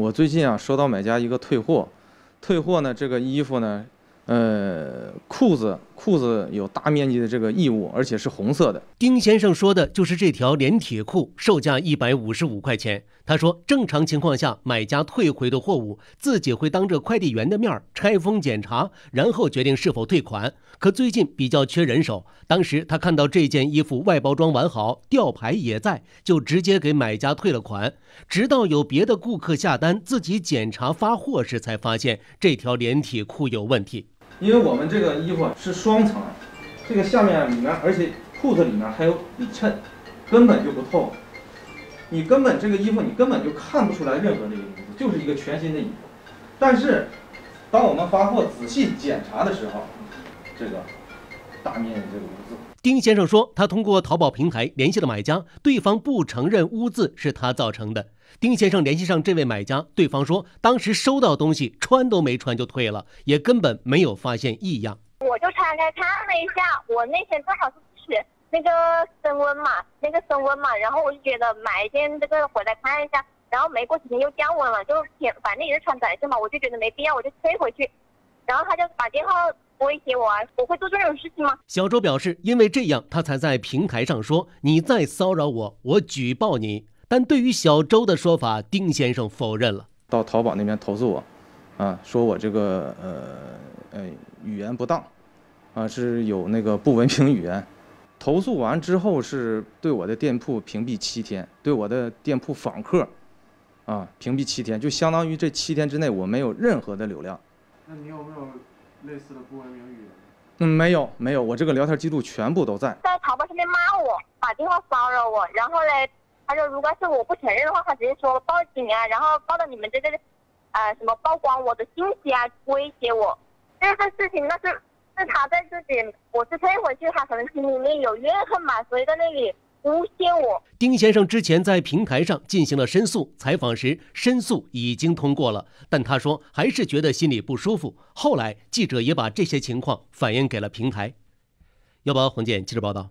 我最近啊收到买家一个退货，退货呢这个衣服呢。呃，裤子裤子有大面积的这个异物，而且是红色的。丁先生说的就是这条连体裤，售价一百五十五块钱。他说，正常情况下，买家退回的货物，自己会当着快递员的面拆封检查，然后决定是否退款。可最近比较缺人手，当时他看到这件衣服外包装完好，吊牌也在，就直接给买家退了款。直到有别的顾客下单，自己检查发货时，才发现这条连体裤有问题。因为我们这个衣服是双层，这个下面里面，而且裤子里面还有里衬，根本就不透。你根本这个衣服你根本就看不出来任何这个东西，就是一个全新的衣服。但是，当我们发货仔细检查的时候，这个大面积这个污渍。丁先生说，他通过淘宝平台联系了买家，对方不承认污渍是他造成的。丁先生联系上这位买家，对方说当时收到东西穿都没穿就退了，也根本没有发现异样。我就拆开看了一下，我那天正好是去那个升温嘛，那个升温嘛，然后我就觉得买一件这个回来看一下，然后没过几天又降温了，就反正也是穿短袖嘛，我就觉得没必要，我就退回去。然后他就把电话威胁我，啊，我会做这种事情吗？小周表示，因为这样他才在平台上说你再骚扰我，我举报你。但对于小周的说法，丁先生否认了。到淘宝那边投诉我，啊，说我这个呃呃语言不当，啊是有那个不文明语言。投诉完之后是对我的店铺屏蔽七天，对我的店铺访客，啊屏蔽七天，就相当于这七天之内我没有任何的流量。那你有没有类似的不文明语言？嗯，没有没有，我这个聊天记录全部都在。在淘宝上面骂我，打电话骚扰我，然后嘞。他说：“如果是我不承认的话，他直接说报警啊，然后报到你们这个，呃，什么曝光我的信息啊，威胁我。这个事情那是是他在自己，我是退回去，他可能心里面有怨恨嘛，所以在那里诬陷我。”丁先生之前在平台上进行了申诉，采访时申诉已经通过了，但他说还是觉得心里不舒服。后来记者也把这些情况反映给了平台。幺八黄健记者报道。